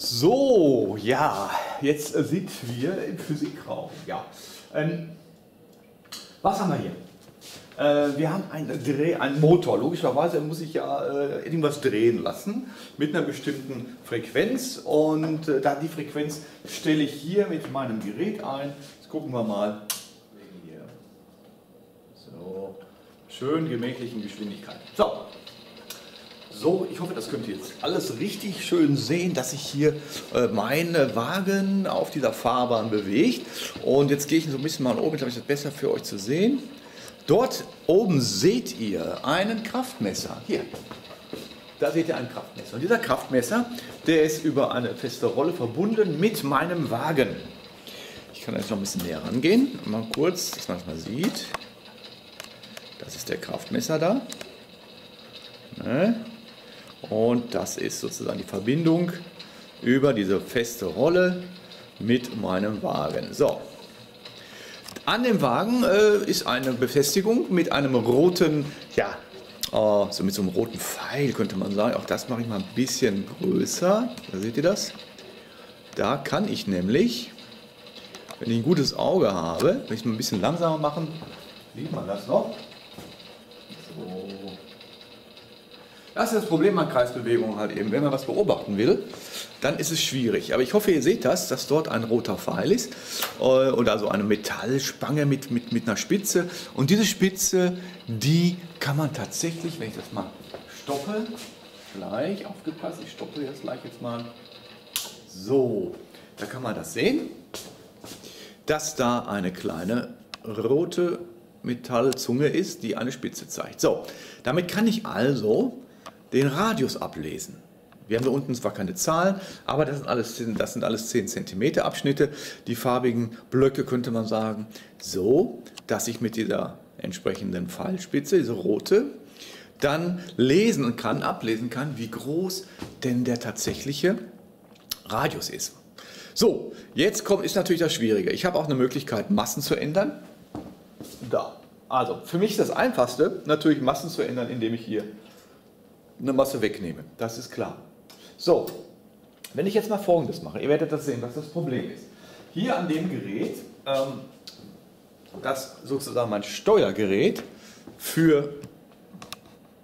So, ja, jetzt sind wir im Physikraum. Ja. Ähm, was haben wir hier? Äh, wir haben einen, Dreh, einen Motor. Logischerweise muss ich ja äh, irgendwas drehen lassen mit einer bestimmten Frequenz. Und äh, da die Frequenz stelle ich hier mit meinem Gerät ein. Jetzt gucken wir mal. So, schön gemächlichen Geschwindigkeit. So, so, ich hoffe, das könnt ihr jetzt alles richtig schön sehen, dass sich hier äh, mein Wagen auf dieser Fahrbahn bewegt. Und jetzt gehe ich so ein bisschen mal nach oben, glaube ich, das besser für euch zu sehen. Dort oben seht ihr einen Kraftmesser. Hier, da seht ihr ein Kraftmesser. Und dieser Kraftmesser, der ist über eine feste Rolle verbunden mit meinem Wagen. Ich kann jetzt noch ein bisschen näher rangehen, mal kurz, dass man es mal sieht. Das ist der Kraftmesser da. Ne? Und das ist sozusagen die Verbindung über diese feste Rolle mit meinem Wagen. So. An dem Wagen äh, ist eine Befestigung mit einem roten, ja, äh, so mit so einem roten Pfeil könnte man sagen. Auch das mache ich mal ein bisschen größer. Da seht ihr das? Da kann ich nämlich, wenn ich ein gutes Auge habe, wenn ich es mal ein bisschen langsamer machen, sieht man das noch? Das ist das Problem an Kreisbewegungen halt eben. Wenn man was beobachten will, dann ist es schwierig. Aber ich hoffe, ihr seht das, dass dort ein roter Pfeil ist äh, oder so eine Metallspange mit, mit, mit einer Spitze. Und diese Spitze, die kann man tatsächlich, wenn ich das mal stoppe, gleich, aufgepasst, ich stoppe das gleich jetzt mal. So, da kann man das sehen, dass da eine kleine rote Metallzunge ist, die eine Spitze zeigt. So, damit kann ich also den Radius ablesen. Wir haben da unten zwar keine Zahlen, aber das sind alles, das sind alles 10 cm Abschnitte. Die farbigen Blöcke könnte man sagen, so, dass ich mit dieser entsprechenden Pfeilspitze, diese rote, dann lesen kann, ablesen kann, wie groß denn der tatsächliche Radius ist. So, jetzt kommt, ist natürlich das Schwierige. Ich habe auch eine Möglichkeit, Massen zu ändern. Da. Also, für mich ist das Einfachste, natürlich Massen zu ändern, indem ich hier eine Masse wegnehme. Das ist klar. So, wenn ich jetzt mal Folgendes mache, ihr werdet das sehen, was das Problem ist. Hier an dem Gerät, ähm, das sozusagen mein Steuergerät für,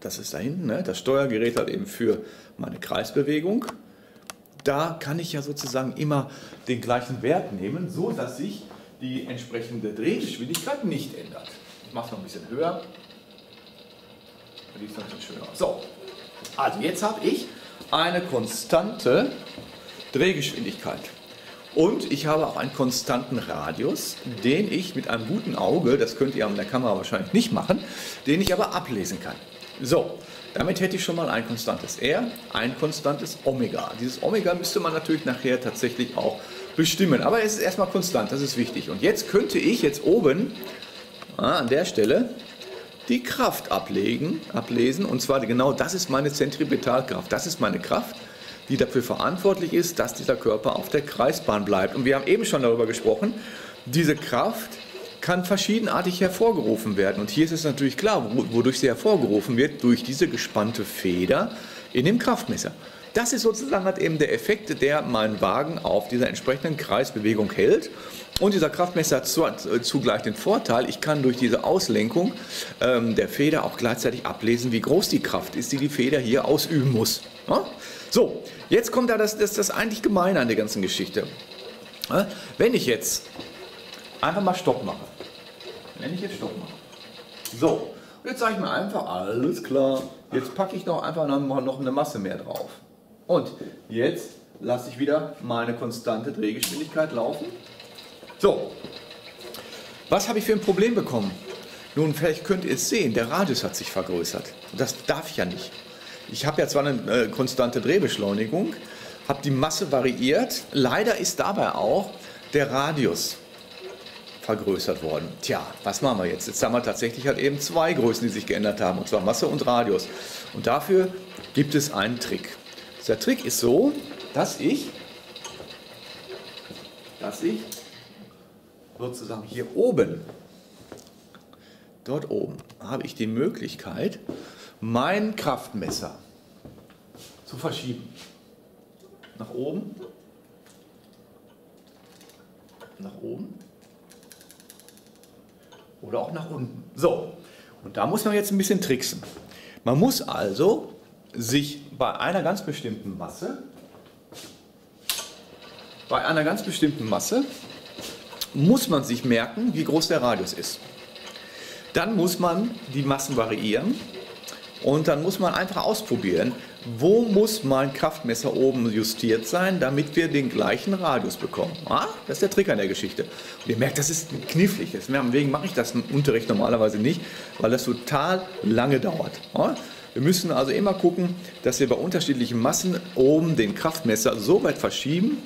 das ist da hinten, ne, das Steuergerät halt eben für meine Kreisbewegung. Da kann ich ja sozusagen immer den gleichen Wert nehmen, so dass sich die entsprechende Drehgeschwindigkeit nicht ändert. Ich mache es noch ein bisschen höher. Die ist noch ein bisschen schöner. So, also jetzt habe ich eine konstante Drehgeschwindigkeit. Und ich habe auch einen konstanten Radius, den ich mit einem guten Auge, das könnt ihr an der Kamera wahrscheinlich nicht machen, den ich aber ablesen kann. So, damit hätte ich schon mal ein konstantes R, ein konstantes Omega. Dieses Omega müsste man natürlich nachher tatsächlich auch bestimmen. Aber es ist erstmal konstant, das ist wichtig. Und jetzt könnte ich jetzt oben ah, an der Stelle die Kraft ablegen, ablesen. Und zwar genau das ist meine Zentripetalkraft. Das ist meine Kraft, die dafür verantwortlich ist, dass dieser Körper auf der Kreisbahn bleibt. Und wir haben eben schon darüber gesprochen, diese Kraft kann verschiedenartig hervorgerufen werden. Und hier ist es natürlich klar, wodurch sie hervorgerufen wird, durch diese gespannte Feder in dem Kraftmesser. Das ist sozusagen halt eben der Effekt, der meinen Wagen auf dieser entsprechenden Kreisbewegung hält. Und dieser Kraftmesser hat äh, zugleich den Vorteil, ich kann durch diese Auslenkung ähm, der Feder auch gleichzeitig ablesen, wie groß die Kraft ist, die die Feder hier ausüben muss. Ja? So, jetzt kommt da das, das, das eigentlich Gemeine an der ganzen Geschichte. Ja? Wenn ich jetzt einfach mal Stopp mache, wenn ich jetzt Stopp mache, so, jetzt sage ich mir einfach, alles klar, jetzt packe ich noch einfach noch eine Masse mehr drauf. Und jetzt lasse ich wieder meine konstante Drehgeschwindigkeit laufen. So, was habe ich für ein Problem bekommen? Nun, vielleicht könnt ihr es sehen, der Radius hat sich vergrößert. Das darf ich ja nicht. Ich habe ja zwar eine äh, konstante Drehbeschleunigung, habe die Masse variiert, leider ist dabei auch der Radius vergrößert worden. Tja, was machen wir jetzt? Jetzt haben wir tatsächlich halt eben zwei Größen, die sich geändert haben, und zwar Masse und Radius. Und dafür gibt es einen Trick. Der Trick ist so, dass ich, dass ich sozusagen hier oben, dort oben, habe ich die Möglichkeit, mein Kraftmesser zu verschieben. nach oben, nach oben oder auch nach unten. So, und da muss man jetzt ein bisschen tricksen. Man muss also sich bei einer ganz bestimmten Masse, bei einer ganz bestimmten Masse, muss man sich merken, wie groß der Radius ist. Dann muss man die Massen variieren und dann muss man einfach ausprobieren, wo muss mein Kraftmesser oben justiert sein, damit wir den gleichen Radius bekommen. Ah, das ist der Trick an der Geschichte. Und ihr merkt, das ist knifflig. Deswegen mache ich das im Unterricht normalerweise nicht, weil das total lange dauert. Wir müssen also immer gucken, dass wir bei unterschiedlichen Massen oben den Kraftmesser so weit verschieben,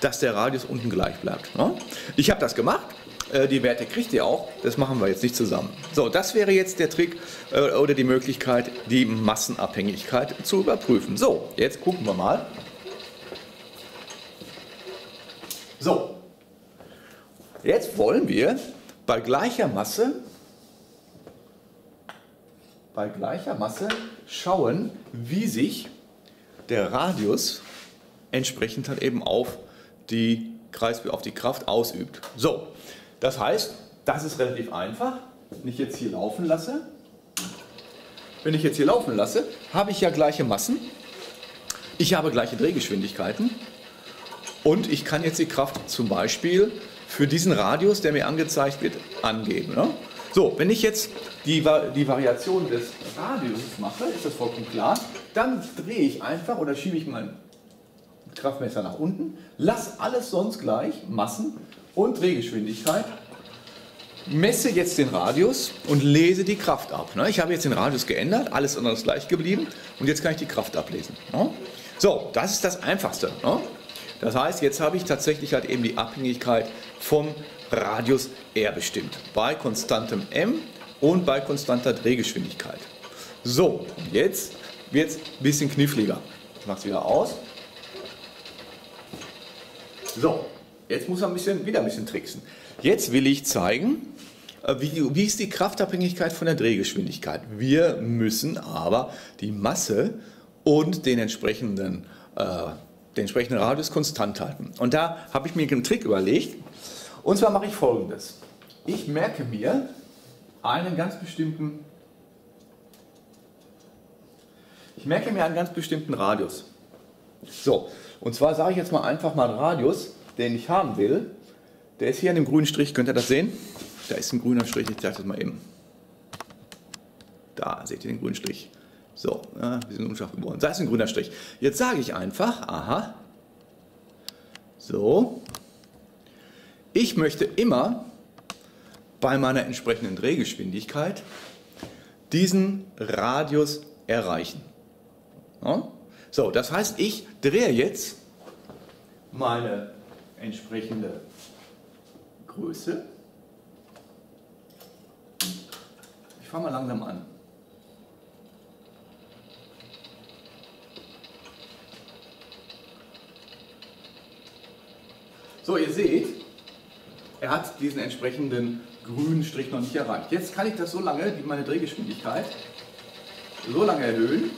dass der Radius unten gleich bleibt. Ich habe das gemacht die Werte kriegt ihr auch. Das machen wir jetzt nicht zusammen. So, das wäre jetzt der Trick äh, oder die Möglichkeit, die Massenabhängigkeit zu überprüfen. So, jetzt gucken wir mal. So, jetzt wollen wir bei gleicher Masse bei gleicher Masse schauen, wie sich der Radius entsprechend dann eben auf die Kreis auf die Kraft ausübt. So, das heißt, das ist relativ einfach. Wenn ich jetzt hier laufen lasse, wenn ich jetzt hier laufen lasse, habe ich ja gleiche Massen. Ich habe gleiche Drehgeschwindigkeiten und ich kann jetzt die Kraft zum Beispiel für diesen Radius, der mir angezeigt wird, angeben. Ne? So, wenn ich jetzt die, die Variation des Radius mache, ist das vollkommen klar, dann drehe ich einfach oder schiebe ich mein Kraftmesser nach unten, lasse alles sonst gleich, Massen, und Drehgeschwindigkeit, messe jetzt den Radius und lese die Kraft ab. Ne? Ich habe jetzt den Radius geändert, alles andere ist gleich geblieben und jetzt kann ich die Kraft ablesen. Ne? So, das ist das Einfachste. Ne? Das heißt, jetzt habe ich tatsächlich halt eben die Abhängigkeit vom Radius R bestimmt. Bei konstantem M und bei konstanter Drehgeschwindigkeit. So, jetzt wird es ein bisschen kniffliger. Ich mache es wieder aus. So, Jetzt muss man ein bisschen, wieder ein bisschen tricksen. Jetzt will ich zeigen, äh, wie, wie ist die Kraftabhängigkeit von der Drehgeschwindigkeit. Wir müssen aber die Masse und den entsprechenden, äh, den entsprechenden Radius konstant halten. Und da habe ich mir einen Trick überlegt. Und zwar mache ich folgendes. Ich merke mir einen ganz bestimmten ich merke mir einen ganz bestimmten Radius. So, und zwar sage ich jetzt mal einfach mal Radius den ich haben will, der ist hier an dem grünen Strich. Könnt ihr das sehen? Da ist ein grüner Strich. Ich zeige das mal eben. Da seht ihr den grünen Strich. So, ja, wir sind unscharf geworden. Da ist ein grüner Strich. Jetzt sage ich einfach, aha, so, ich möchte immer bei meiner entsprechenden Drehgeschwindigkeit diesen Radius erreichen. So, das heißt, ich drehe jetzt meine entsprechende Größe. Ich fange mal langsam an. So, ihr seht, er hat diesen entsprechenden grünen Strich noch nicht erreicht. Jetzt kann ich das so lange, meine Drehgeschwindigkeit, so lange erhöhen,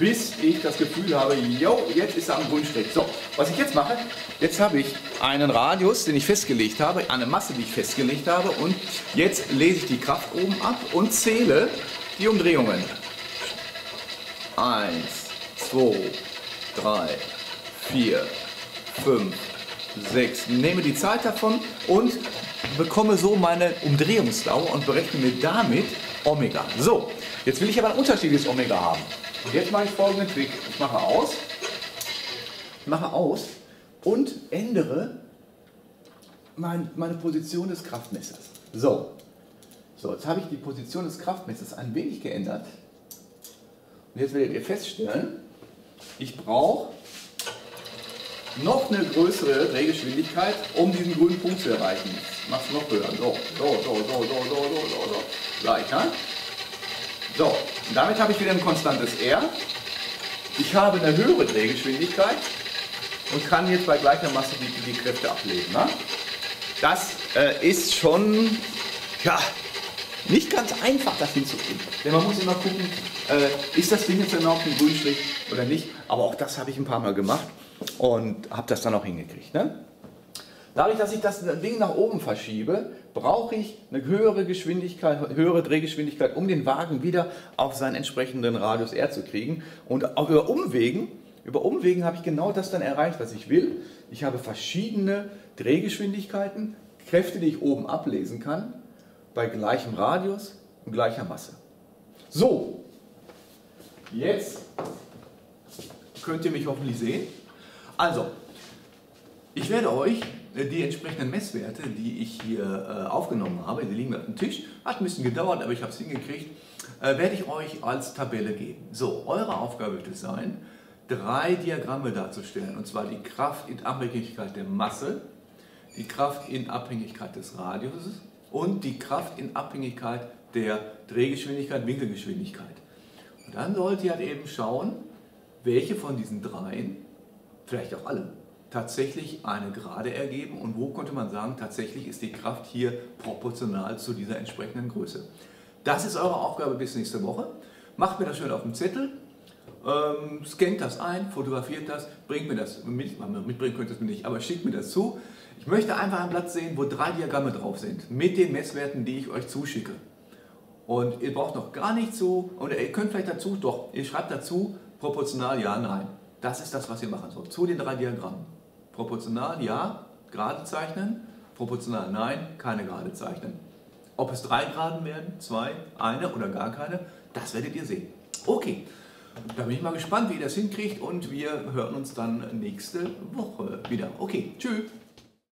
bis ich das Gefühl habe, yo, jetzt ist er am Grundstrich. So, was ich jetzt mache, jetzt habe ich einen Radius, den ich festgelegt habe, eine Masse, die ich festgelegt habe und jetzt lese ich die Kraft oben ab und zähle die Umdrehungen. Eins, zwei, drei, vier, fünf, sechs. Nehme die Zeit davon und bekomme so meine Umdrehungsdauer und berechne mir damit Omega. So, jetzt will ich aber ein unterschiedliches Omega haben. Und jetzt mache ich folgenden Trick. Ich mache aus, mache aus und ändere mein, meine Position des Kraftmessers. So. so, jetzt habe ich die Position des Kraftmessers ein wenig geändert. Und jetzt werdet ihr feststellen, ich brauche noch eine größere Drehgeschwindigkeit, um diesen grünen Punkt zu erreichen. Ich es noch höher. So, so, so, so, so, so, so, so. Gleich, ne? So, und damit habe ich wieder ein konstantes R. Ich habe eine höhere Drehgeschwindigkeit und kann jetzt bei gleicher Masse die, die Kräfte ablesen. Ne? Das äh, ist schon, ja, nicht ganz einfach, das hinzukriegen. Denn man muss immer gucken, äh, ist das Ding jetzt überhaupt ein Grünstrich oder nicht. Aber auch das habe ich ein paar Mal gemacht und habe das dann auch hingekriegt. Ne? Dadurch, dass ich das Ding nach oben verschiebe, brauche ich eine höhere Geschwindigkeit, höhere Drehgeschwindigkeit, um den Wagen wieder auf seinen entsprechenden Radius R zu kriegen. Und auch über Umwegen, über Umwegen habe ich genau das dann erreicht, was ich will. Ich habe verschiedene Drehgeschwindigkeiten, Kräfte, die ich oben ablesen kann, bei gleichem Radius und gleicher Masse. So, jetzt könnt ihr mich hoffentlich sehen. Also, ich werde euch die entsprechenden Messwerte, die ich hier äh, aufgenommen habe, die liegen auf dem Tisch, hat ein bisschen gedauert, aber ich habe es hingekriegt, äh, werde ich euch als Tabelle geben. So, eure Aufgabe wird es sein, drei Diagramme darzustellen, und zwar die Kraft in Abhängigkeit der Masse, die Kraft in Abhängigkeit des Radiuses und die Kraft in Abhängigkeit der Drehgeschwindigkeit, Winkelgeschwindigkeit. Und dann sollt ihr halt eben schauen, welche von diesen dreien, vielleicht auch alle, tatsächlich eine Gerade ergeben und wo konnte man sagen, tatsächlich ist die Kraft hier proportional zu dieser entsprechenden Größe. Das ist eure Aufgabe bis nächste Woche. Macht mir das schön auf dem Zettel, ähm, scannt das ein, fotografiert das, bringt mir das mit, mitbringen könnt ihr es mir nicht, aber schickt mir das zu. Ich möchte einfach einen Platz sehen, wo drei Diagramme drauf sind, mit den Messwerten, die ich euch zuschicke. Und ihr braucht noch gar nicht so, oder ihr könnt vielleicht dazu, doch, ihr schreibt dazu, proportional ja, nein. Das ist das, was ihr machen sollt, zu den drei Diagrammen. Proportional ja, gerade zeichnen, proportional nein, keine gerade zeichnen. Ob es drei Graden werden, zwei, eine oder gar keine, das werdet ihr sehen. Okay, da bin ich mal gespannt, wie ihr das hinkriegt und wir hören uns dann nächste Woche wieder. Okay, tschüss.